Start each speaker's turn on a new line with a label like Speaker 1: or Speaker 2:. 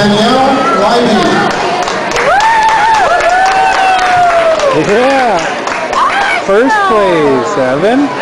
Speaker 1: Danielle Leiby.
Speaker 2: Yeah. First place, Evan.